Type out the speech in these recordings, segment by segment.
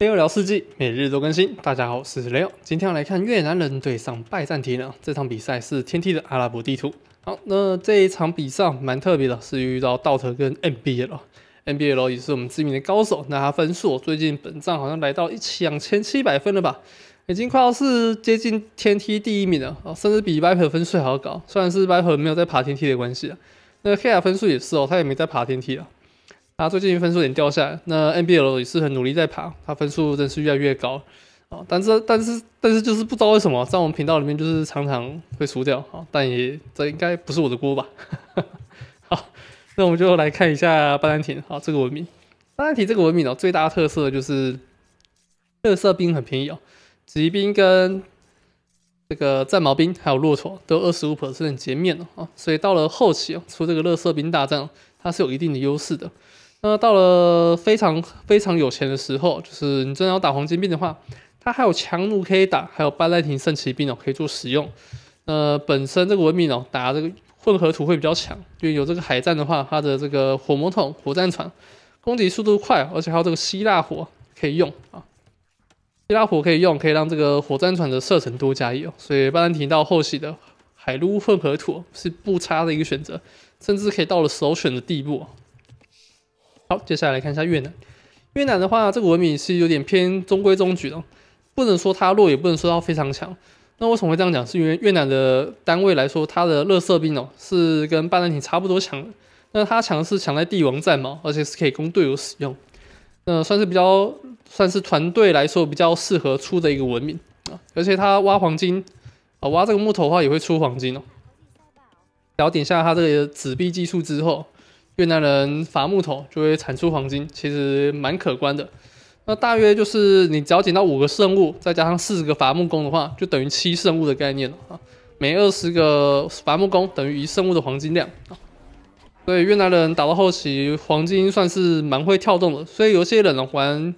雷欧聊世纪，每日都更新。大家好，我是雷欧。今天要来看越南人对上拜占庭呢。这场比赛是天梯的阿拉伯地图。好，那这一场比赛蛮特别的，是遇到道特跟 NBL。NBL 也是我们知名的高手，那他分数最近本仗好像来到一两千七百分了吧，已经快要是接近天梯第一名了，甚至比 Viper 分数还要高。虽然是 Viper 没有在爬天梯的关系啊，那 K R 分数也是哦，他也没在爬天梯啊。他最近分数有点掉下来，那 NBL 也是很努力在爬，他分数真是越来越高啊！但是但是但是就是不知道为什么在我们频道里面就是常常会输掉啊！但也这应该不是我的锅吧？好，那我们就来看一下巴兰廷好这个文明，巴兰廷这个文明哦，最大的特色就是乐色兵很便宜哦，骑兵跟这个战矛兵还有骆驼都二十五 percent 减免了啊！所以到了后期哦，出这个乐色兵大战，它是有一定的优势的。那到了非常非常有钱的时候，就是你真的要打黄金兵的话，它还有强弩可以打，还有巴莱廷圣骑兵哦可以做使用。呃，本身这个文明哦打这个混合图会比较强，因为有这个海战的话，它的这个火魔桶、火战船攻击速度快，而且还有这个希腊火可以用啊。希腊火可以用，可以让这个火战船的射程多加一哦。所以巴兰廷到后期的海陆混合图是不差的一个选择，甚至可以到了首选的地步。好，接下来来看一下越南。越南的话，这个文明是有点偏中规中矩的，不能说它弱，也不能说它非常强。那为什么会这样讲？是因为越南的单位来说，它的乐色兵哦是跟巴兰廷差不多强。那它强是强在帝王战矛，而且是可以供队友使用。那算是比较算是团队来说比较适合出的一个文明啊。而且它挖黄金啊，挖这个木头的话也会出黄金哦。然后点下它这个纸币技术之后。越南人伐木头就会产出黄金，其实蛮可观的。那大约就是你只要捡到五个圣物，再加上四十个伐木工的话，就等于七圣物的概念了啊。每二十个伐木工等于一圣物的黄金量啊。所以越南人打到后期，黄金算是蛮会跳动的。所以有些人玩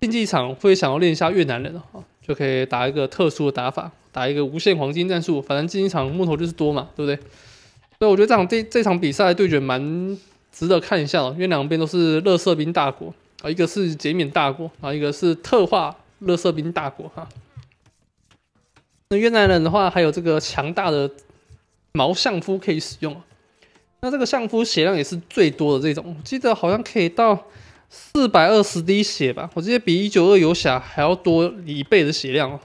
竞技场会想要练一下越南人啊，就可以打一个特殊的打法，打一个无限黄金战术。反正竞技场木头就是多嘛，对不对？所以我觉得这场这这场比赛对决蛮值得看一下哦，因为两边都是乐色兵大国啊，一个是减免大国啊，一个是特化乐色兵大国哈。那越南人的话，还有这个强大的毛相夫可以使用那这个相夫血量也是最多的这种，我记得好像可以到四百二十滴血吧，我记得比一九二游侠还要多一倍的血量哦。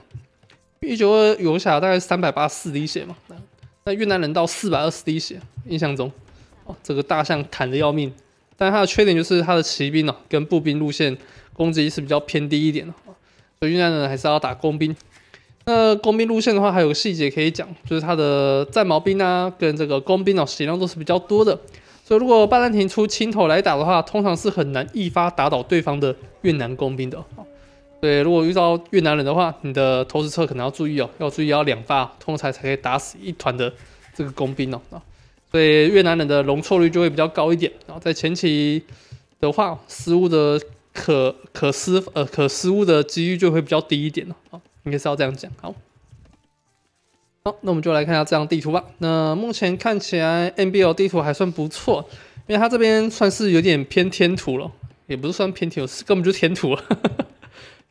一九二游侠大概三百八十四滴血嘛。那越南人到四百二十滴血，印象中，哦，这个大象砍的要命，但它的缺点就是它的骑兵哦，跟步兵路线攻击是比较偏低一点的，所以越南人还是要打工兵。那工兵路线的话，还有个细节可以讲，就是它的战矛兵啊，跟这个工兵哦，血量都是比较多的，所以如果巴兰廷出青头来打的话，通常是很难一发打倒对方的越南工兵的。对，如果遇到越南人的话，你的投石车可能要注意哦，要注意要两发通才才可以打死一团的这个工兵哦啊，所以越南人的容错率就会比较高一点。然后在前期的话，失误的可可失呃可失误的几率就会比较低一点了啊，应该是要这样讲。好，好，那我们就来看一下这张地图吧。那目前看起来 NBL 地图还算不错，因为它这边算是有点偏天图了，也不是算偏天土，是根本就天图了。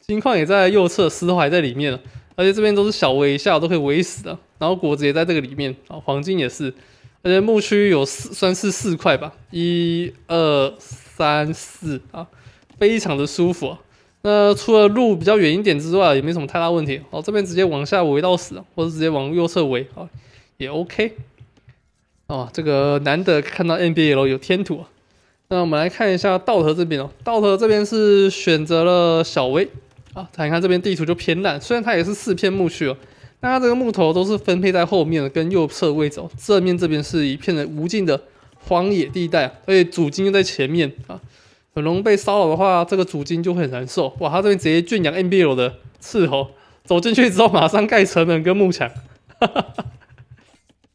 金矿也在右侧，石头还在里面而且这边都是小围一，下都可以围死的。然后果子也在这个里面啊，黄金也是，而且牧区有四，算是四块吧，一二三四啊，非常的舒服啊。那除了路比较远一点之外，也没什么太大问题。哦，这边直接往下围到死，或者直接往右侧围啊，也 OK。哦，这个难得看到 NBL 有天土啊。那我们来看一下道特这边哦，道特这边是选择了小围。啊，你看这边地图就偏烂，虽然它也是四片木区哦，但它这个木头都是分配在后面的，跟右侧位置哦。正面这边是一片的无尽的荒野地带，而且主金就在前面啊，很容易被骚扰的话，这个主金就会很难受。哇，他这边直接圈养 NBL 的斥候，走进去之后马上盖城门跟木墙，哈哈哈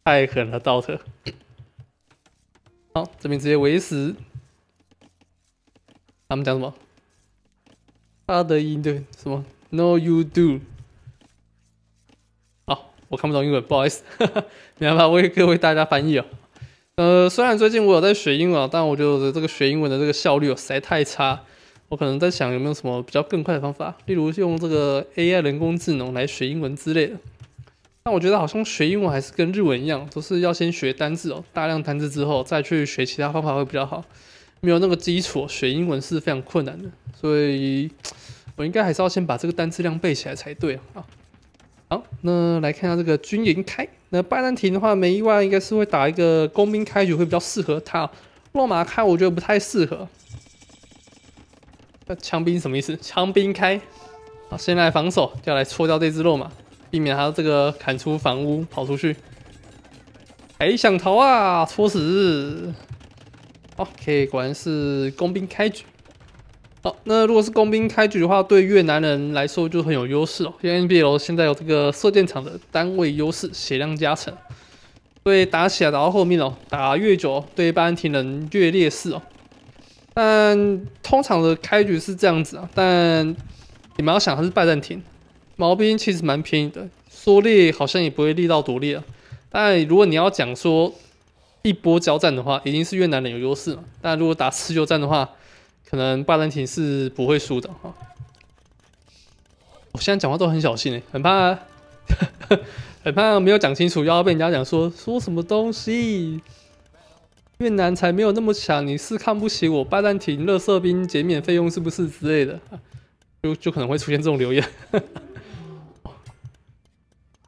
太狠了，道特。好，这边直接围死。他们讲什么？他的音对什么？No, you do。好，我看不懂英文，不好意思，没办法为各位大家翻译哦。呃，虽然最近我有在学英文，但我觉得这个学英文的这个效率实在太差。我可能在想有没有什么比较更快的方法，例如用这个 AI 人工智能来学英文之类的。但我觉得好像学英文还是跟日文一样，都是要先学单字哦，大量单字之后再去学其他方法会比较好。没有那个基础，学英文是非常困难的，所以我应该还是要先把这个单词量背起来才对啊。好，那来看一下这个军营开，那拜占庭的话，没意外应该是会打一个工兵开局会比较适合他。落马开我觉得不太适合。那枪兵什么意思？枪兵开，好，先来防守，就要来戳掉这只落马。避免他这个砍出房屋跑出去，哎想逃啊？戳死！OK，果然是工兵开局。好，那如果是工兵开局的话，对越南人来说就很有优势哦。因为 NBL 现在有这个射箭场的单位优势，血量加成，所以打起来打到后面哦，打越久对拜占庭人越劣势哦。但通常的开局是这样子啊，但你们要想，它是拜占庭。毛兵其实蛮便宜的，说裂好像也不会裂到多裂啊。但如果你要讲说一波交战的话，一定是越南人有优势嘛。但如果打持久战的话，可能拜占庭是不会输的哈。我现在讲话都很小心诶，很怕，很怕没有讲清楚，要被人家讲说说什么东西。越南才没有那么强，你是看不起我拜占庭？乐色兵减免费用是不是之类的？就就可能会出现这种留言。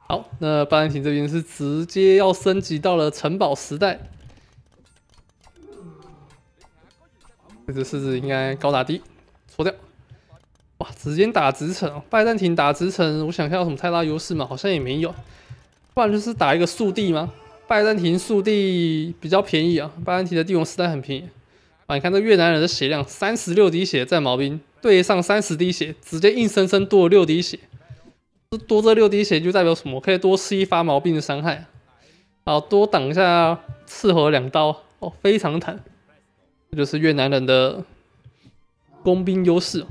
好，那拜占庭这边是直接要升级到了城堡时代。这只狮子应该高打低，搓掉。哇，直接打直城，拜占庭打直城，我想一下有什么太大优势吗？好像也没有。不然就是打一个速地吗？拜占庭速地比较便宜啊，拜占庭的帝王时代很便宜。啊，你看这越南人的血量三十六滴血在毛兵对上三十滴血，直接硬生生多了六滴血。多这六滴血就代表什么？可以多吃一发毛病的伤害，好多挡一下刺和两刀哦，非常坦。这就是越南人的工兵优势。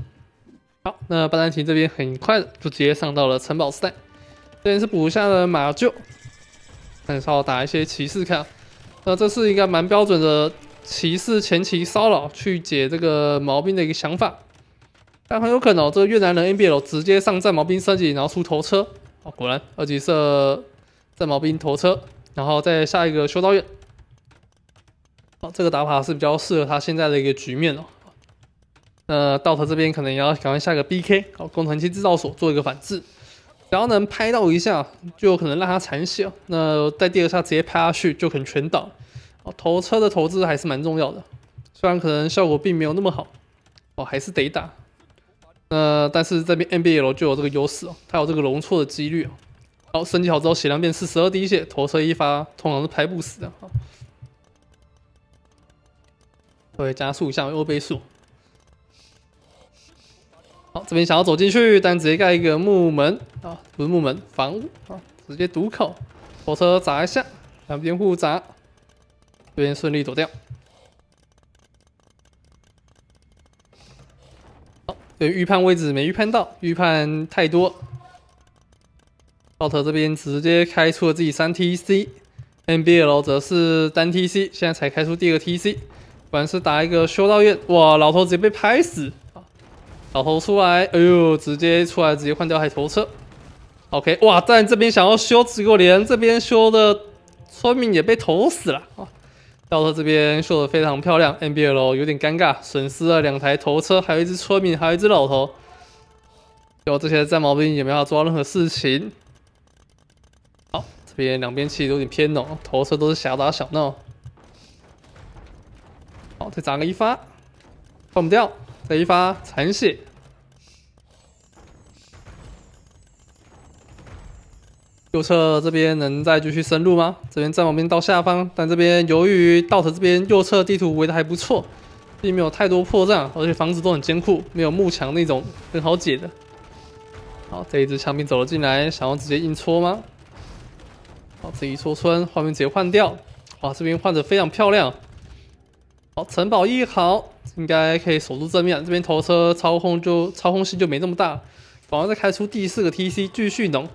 好，那巴丹奇这边很快的就直接上到了城堡时代，这边是补下了马厩，很少打一些骑士看。那这是一个蛮标准的骑士前期骚扰去解这个毛病的一个想法。但很有可能哦，这个越南人 NBL 直接上战矛兵升级，然后出头车。哦，果然二级射战矛兵头车，然后再下一个修道院。好，这个打法是比较适合他现在的一个局面哦。那道特这边可能也要赶快下个 BK，好，工程机制造所做一个反制，只要能拍到一下，就有可能让他残血。那在第二下直接拍下去，就可能全倒。哦，头车的投资还是蛮重要的，虽然可能效果并没有那么好，哦，还是得打。那但是这边 NBL 就有这个优势哦，它有这个容错的几率哦。好，升级好之后血量变四十二滴血，投射一发通常是拍不死的哈。会加速一下又倍速。好，这边想要走进去，但直接盖一个木门啊，不是木门，房屋啊，直接堵口，火车砸一下，两边互砸，这边顺利躲掉。对预判位置没预判到，预判太多。奥特这边直接开出了自己三 TC，NBL 则是单 TC，现在才开出第二个 TC，果然是打一个修道院，哇，老头直接被拍死老头出来，哎呦，直接出来直接换掉海头车。OK，哇，但这边想要修，结果连这边修的村民也被投死了啊。道特这边秀的非常漂亮，NBL 有点尴尬，损失了两台头车，还有一只村民，还有一只老头。有这些战矛兵也没法做任何事情。好，这边两边其实有点偏哦，头车都是小打小闹。好，再砸个一发，放不掉，再一发残血。右侧这边能再继续深入吗？这边战矛兵到下方，但这边由于道特这边右侧地图围的还不错，并没有太多破绽，而且房子都很坚固，没有幕墙那种很好解的。好，这一只枪兵走了进来，想要直接硬戳吗？好，这一戳穿，画面直接换掉。哇，这边换的非常漂亮。好，城堡一好，应该可以守住正面。这边头车操控就操控性就没那么大，反而再开出第四个 TC 继续浓。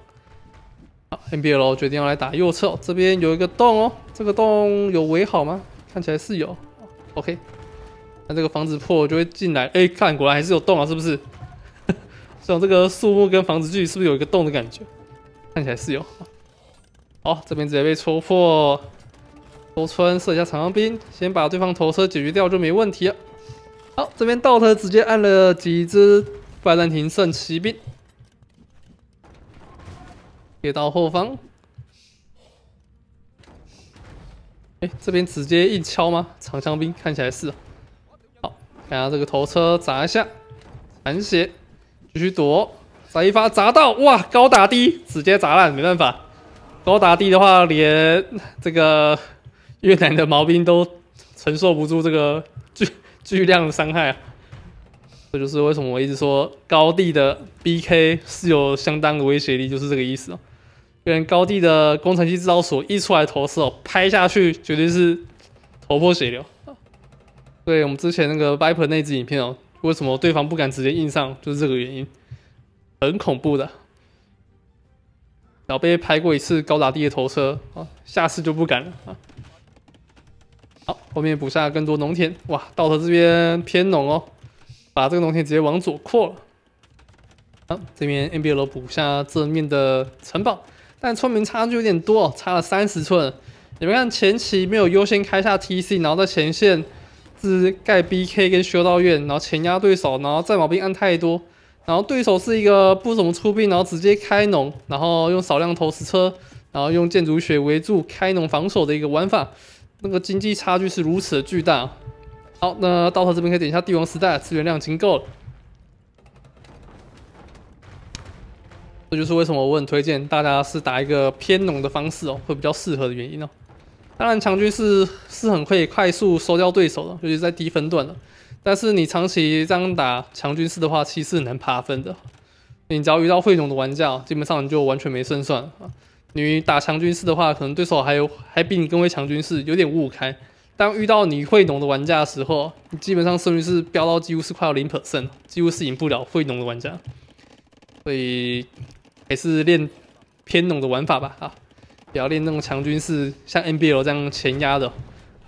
NBL 决定要来打右侧，这边有一个洞哦，这个洞有围好吗？看起来是有。OK，那这个房子破就会进来。哎，看果然还是有洞啊，是不是？像这个树木跟房子距离是不是有一个洞的感觉？看起来是有。好，这边直接被戳破。头村射一下长枪兵，先把对方头车解决掉就没问题了。好，这边道特直接按了几只拜占庭圣骑兵，贴到后方。哎，这边直接硬敲吗？长枪兵看起来是。好，看下这个头车砸一下，残血，继续躲，再一发砸到，哇，高打低，直接砸烂，没办法，高打低的话，连这个越南的毛兵都承受不住这个巨巨量的伤害啊。这就是为什么我一直说高地的 BK 是有相当的威胁力，就是这个意思哦。跟高地的工程机制造所一出来投射，拍下去绝对是头破血流。对我们之前那个 Viper 那支影片哦，为什么对方不敢直接硬上，就是这个原因，很恐怖的。小贝拍过一次高打地的投车啊，下次就不敢了啊。好，后面补下更多农田，哇，稻头这边偏农哦，把这个农田直接往左扩了。好，这边 NBL 补下正面的城堡。但村民差距有点多，差了三十寸。你们看前期没有优先开下 TC，然后在前线是盖 BK 跟修道院，然后前压对手，然后战矛兵按太多，然后对手是一个不怎么出兵，然后直接开农，然后用少量投石车，然后用建筑学围住开农防守的一个玩法，那个经济差距是如此的巨大。好，那到头这边可以点一下帝王时代，资源量已经够了。这就是为什么我很推荐大家是打一个偏农的方式哦，会比较适合的原因哦。当然强军是是很可以快速收掉对手的，尤其是在低分段的。但是你长期这样打强军式的话，其实很难爬分的。你只要遇到会农的玩家，基本上你就完全没胜算啊。你打强军式的话，可能对手还有还比你更会强军式，有点五五开。当遇到你会农的玩家的时候，你基本上胜率是飙到几乎是快要零 percent，几乎是赢不了会农的玩家。所以。还是练偏农的玩法吧，啊，不要练那种强军式，像 NBL 这样前压的，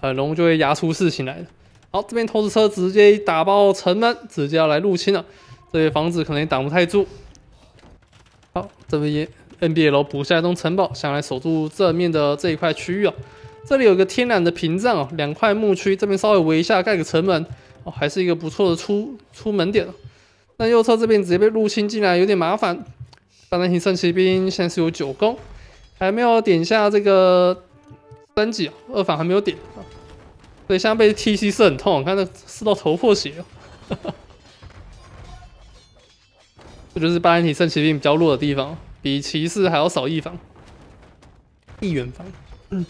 很容易就会压出事情来的。好，这边投石车直接打爆城门，直接要来入侵了，这些房子可能也挡不太住。好，这边也 NBL 补下一栋城堡，想来守住正面的这一块区域哦。这里有个天然的屏障哦，两块木区，这边稍微围一下盖个城门，哦，还是一个不错的出出门点。那右侧这边直接被入侵进来，有点麻烦。大单型圣骑兵现在是有九攻，还没有点下这个三级二反还没有点啊，所以现在被 TC 射很痛，看这射到头破血哦。这就是八连体圣骑兵比较弱的地方，比骑士还要少一防，一元防。嗯。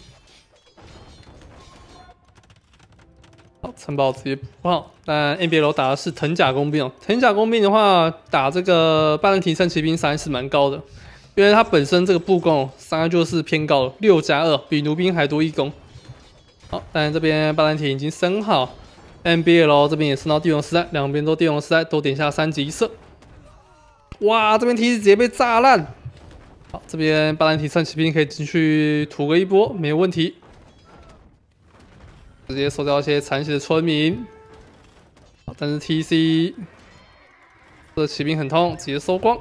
城堡直接不好，但 NBL 打的是藤甲工兵哦。藤甲工兵的话，打这个巴兰提圣骑兵伤害是蛮高的，因为它本身这个步弓伤害就是偏高，六加二，比弩兵还多一攻。好，但是这边巴兰提已经升好，NBL 这边也升到帝王时代，两边都帝王时代，都点下三级一射。哇，这边梯子直接被炸烂。好，这边巴兰提圣骑兵可以进去吐个一波，没有问题。直接收掉一些残血的村民，但是 T C 这骑兵很痛，直接收光。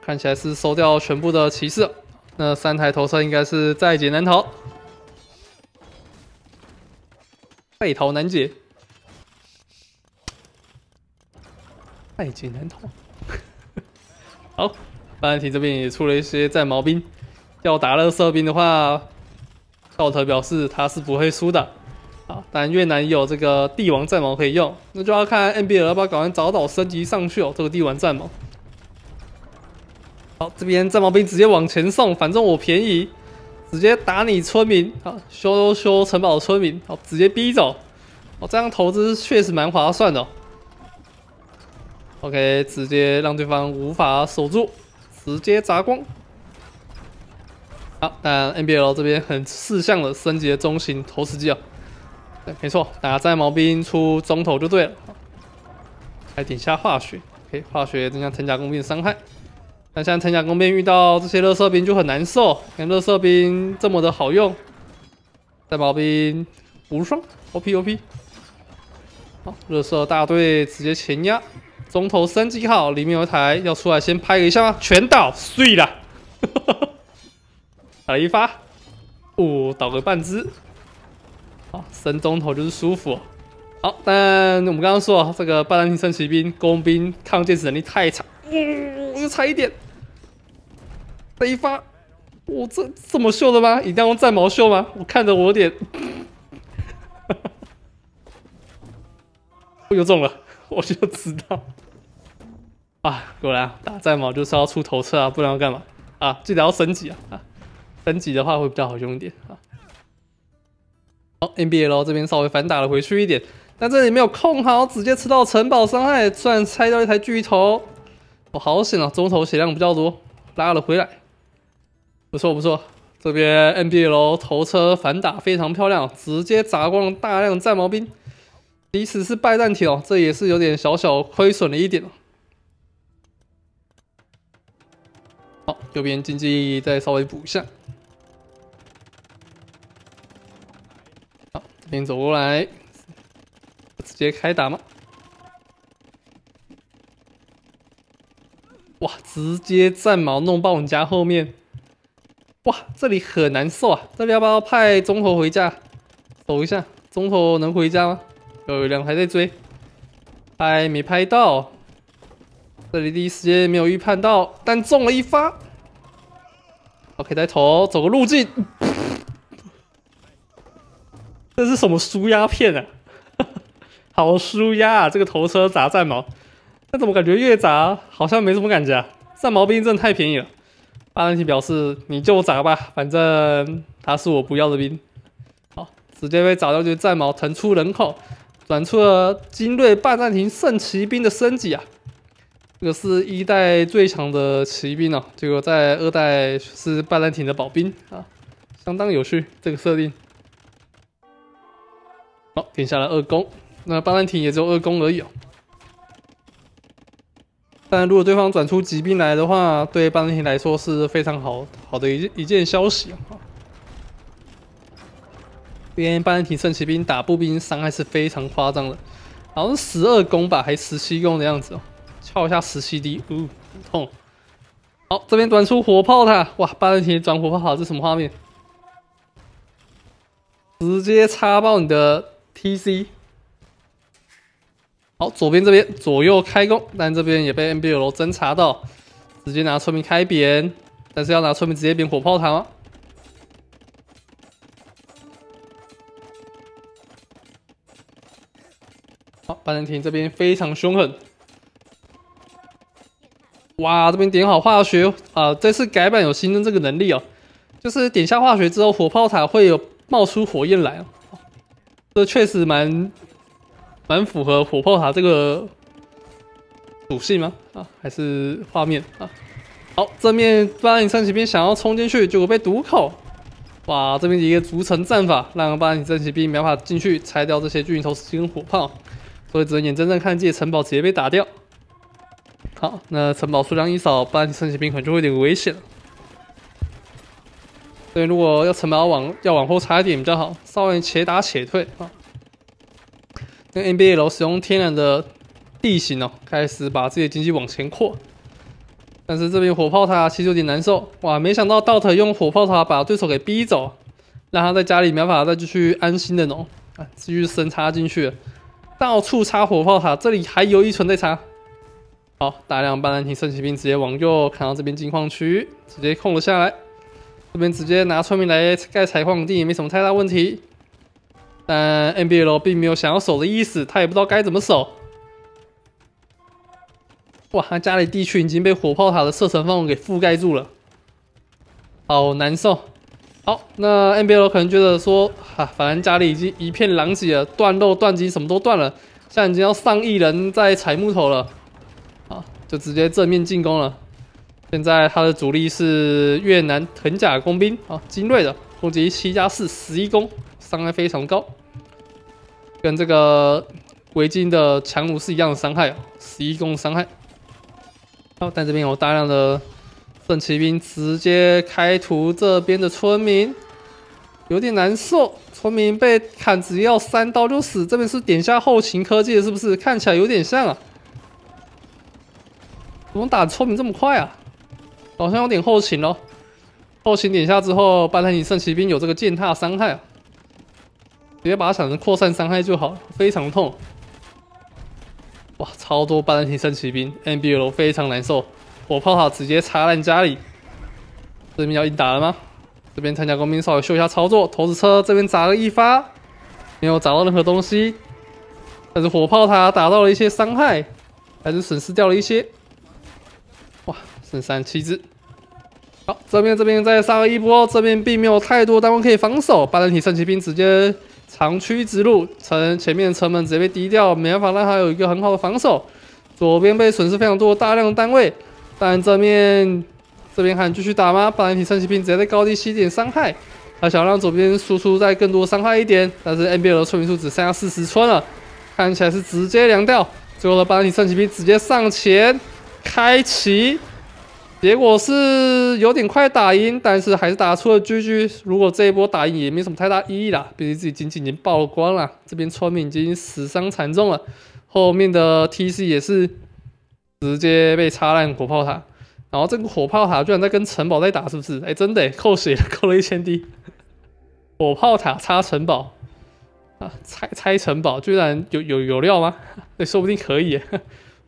看起来是收掉全部的骑士，那三台头车应该是在劫难逃，在逃难解，在劫难逃。好，巴兰提这边也出了一些战矛兵，要打乐色兵的话。道特表示他是不会输的，啊，但越南有这个帝王战矛可以用，那就要看 NBL 要不要搞完早早升级上去哦。这个帝王战矛，好，这边战矛兵直接往前送，反正我便宜，直接打你村民，啊，修修城堡村民，好，直接逼走，哦，这样投资确实蛮划算的。OK，直接让对方无法守住，直接砸光。好，但 NBL 这边很四项的升级中型投石机啊，对，没错，打在毛兵出中投就对了。还点下化学可以化学增加藤甲工兵的伤害。那像藤甲工兵遇到这些热射兵就很难受，看热射兵这么的好用，在毛兵无双，OP OP。好，热射大队直接前压，中投升级好，里面有一台要出来先拍一下吗？全倒碎了，打了一发，哦，倒个半只，好，升中头就是舒服。好，但我们刚刚说啊，这个拜占庭圣骑兵工兵抗剑士能力太差，嗯，又差一点，这一发，我这这么秀的吗？一定要用战矛秀吗？我看着我有点。又中了，我就知道啊！果然打战矛就是要出头车啊，不然要干嘛啊？记得要升级啊！啊，升级的话会比较好用一点啊。好，NBL 这边稍微反打了回去一点，但这里没有控好，直接吃到城堡伤害，虽然拆掉一台巨头，我好险啊！中头血量比较多，拉了回来，不错不错。这边 NBL 头车反打非常漂亮，直接砸光大量战矛兵。即使是拜占庭哦，这也是有点小小亏损了一点好，右边经济再稍微补一下。这边走过来，直接开打吗？哇，直接战矛弄爆我们家后面。哇，这里很难受啊！这里要不要派中头回家？走一下，中头能回家吗？有两排在追，拍没拍到？这里第一时间没有预判到，但中了一发。OK，带头走个路径。这是什么输压片啊？好输压啊！这个头车砸战矛，那怎么感觉越砸好像没什么感觉啊？战矛兵真的太便宜了。巴兰提表示：“你就砸吧，反正他是我不要的兵。”好，直接被砸掉，就战矛腾出人口。转出了精锐拜占庭圣骑兵的升级啊，这个是一代最强的骑兵哦，结果在二代是拜占庭的保兵啊，相当有趣这个设定。好，点下了二攻，那拜占庭也只有二攻而已哦。但如果对方转出骑兵来的话，对拜占庭来说是非常好好的一一件消息啊。边拜占庭圣骑兵打步兵伤害是非常夸张的，好像十二攻吧，还十七攻的样子哦，敲一下十七滴，呜，痛。好，这边转出火炮塔，哇，拜占庭转火炮塔是什么画面？直接插爆你的 TC。好，左边这边左右开弓，但这边也被 M B L 侦查到，直接拿村民开扁，但是要拿村民直接扁火炮塔吗？好，拜占庭这边非常凶狠。哇，这边点好化学啊！这次改版有新增这个能力哦，就是点下化学之后，火炮塔会有冒出火焰来哦。这确实蛮蛮符合火炮塔这个属性吗？啊，还是画面啊？好，正面巴占庭圣骑兵想要冲进去，结果被堵口。哇，这边一个逐层战法，让巴占庭圣骑兵没办法进去拆掉这些巨型投石机跟火炮。所以只能眼睁睁看自己城堡直接被打掉。好，那城堡数量一少，巴兰圣骑兵可能就会有点危险了。所以如果要城堡往要往后插一点比较好，稍微且打且退啊。跟 NBA 楼使用天然的地形哦，开始把自己的经济往前扩。但是这边火炮塔其实有点难受哇！没想到 Dot 用火炮塔把对手给逼走，让他在家里没办法再继续安心的农啊，继续深插进去。到处插火炮塔，这里还有一存在插。好，大量巴兰廷圣骑兵直接往右看到这边金矿区，直接控了下来。这边直接拿村民来盖采矿地，也没什么太大问题。但 NBL 并没有想要守的意思，他也不知道该怎么守。哇，他家里地区已经被火炮塔的射程范围给覆盖住了，好难受。好，那 NBL 可能觉得说，哈，反正家里已经一片狼藉了，断肉断机什么都断了，现在已经要上亿人在采木头了，好，就直接正面进攻了。现在他的主力是越南藤甲工兵，啊，精锐的，攻击七加四十一攻，伤害非常高，跟这个维京的强弩是一样的伤害，十一攻伤害。好，但这边有大量的。圣骑兵直接开屠这边的村民，有点难受。村民被砍只要三刀就死，这边是点下后勤科技是不是？看起来有点像啊。怎么打村民这么快啊？好像有点后勤哦。后勤点下之后，巴坦尼圣骑兵有这个践踏伤害，直接把它想成扩散伤害就好，非常痛。哇，超多巴坦尼圣骑兵，NBL 非常难受，火炮塔直接插烂家里。这边要硬打了吗？这边参加工兵稍微秀一下操作，投石车这边砸了一发，没有砸到任何东西，但是火炮塔打到了一些伤害，还是损失掉了一些。剩三七只。好，这边这边再杀了一波，这边并没有太多单位可以防守，巴人体圣骑兵直接长驱直入，城前面城门直接被低掉，没办法让他有一个很好的防守。左边被损失非常多大量的单位，但这面。这边还继续打吗？巴兰提圣骑兵直接在高地吸点伤害，他想让左边输出再更多伤害一点，但是 NBL 的村民数只剩下四十村了，看起来是直接凉掉。最后的巴兰提圣骑兵直接上前开启，结果是有点快打赢，但是还是打出了 GG。如果这一波打赢也没什么太大意义啦，毕竟自己经济已经爆光了，这边村民已经死伤惨重了，后面的 TC 也是直接被插烂火炮塔。然后这个火炮塔居然在跟城堡在打，是不是？哎，真的扣血，扣了一千滴。火炮塔插城堡啊，拆拆城堡，居然有有有料吗？哎，说不定可以。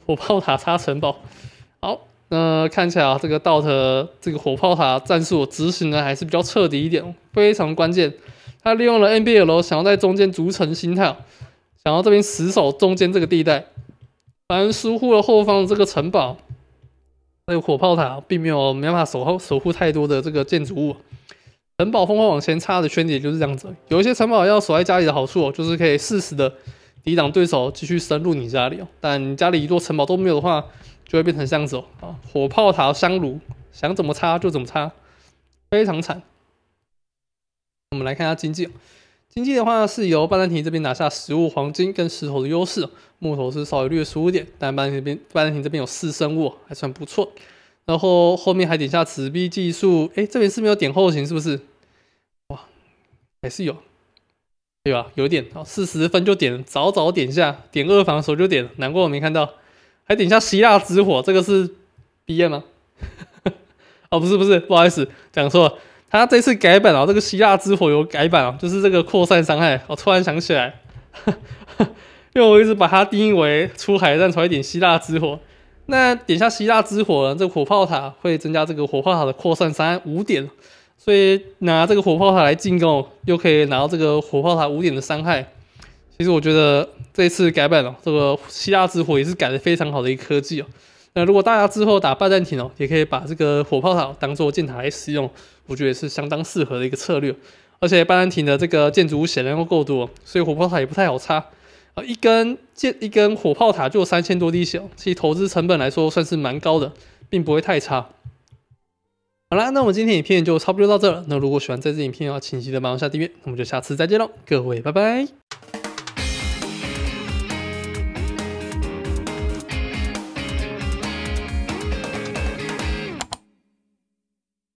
火炮塔插城堡，好，那看起来啊，这个 DOT 这个火炮塔战术执行的还是比较彻底一点，非常关键。他利用了 NBL 想要在中间逐层心态，想要这边死守中间这个地带，反而疏忽了后方的这个城堡。那个火炮塔并没有没办法守候守护太多的这个建筑物，城堡疯狂往前插的圈点就是这样子。有一些城堡要守在家里的好处，就是可以适时的抵挡对手继续深入你家里哦。但你家里一座城堡都没有的话，就会变成这样子哦。啊，火炮塔香炉想怎么插就怎么插，非常惨。我们来看一下经济。经济的话是由半丹亭这边拿下食物、黄金跟石头的优势，木头是稍微略输一点，但半丹亭边半丹亭这边有四生物，还算不错。然后后面还点下纸币技术，哎，这边是没有点后勤是不是？哇，还是有，对吧？有点，四十分就点，早早点下，点二防手就点，难怪我没看到，还点下希腊之火，这个是毕业吗？哦，不是不是，不好意思，讲错了。他这次改版啊，这个希腊之火有改版啊，就是这个扩散伤害。我突然想起来，因为我一直把它定义为出海战才会点希腊之火。那点下希腊之火呢，这个火炮塔会增加这个火炮塔的扩散伤害五点，所以拿这个火炮塔来进攻，又可以拿到这个火炮塔五点的伤害。其实我觉得这一次改版了，这个希腊之火也是改的非常好的一个科技哦。那如果大家之后打拜占庭哦，也可以把这个火炮塔当做箭塔来使用，我觉得也是相当适合的一个策略。而且拜占庭的这个建筑物显然又够多，所以火炮塔也不太好插啊。一根建一根火炮塔就三千多滴血，其实投资成本来说算是蛮高的，并不会太差。好啦，那我们今天影片就差不多到这了。那如果喜欢这支影片的话，请记得帮我下订阅。那我们就下次再见喽，各位拜拜。